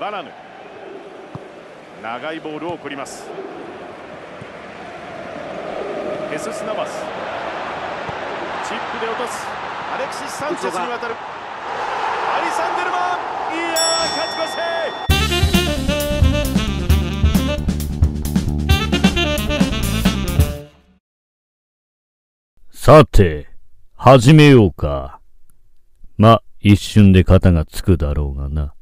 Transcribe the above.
バラヌ長いボールを送ります。ヘススナバス。チップで落とす。アレクシス・サンチェスに渡る。アリサンデルマン。いや勝ち越せさて、始めようか。ま、一瞬で肩がつくだろうがな。